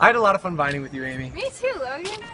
I had a lot of fun vining with you, Amy. Me too, Logan.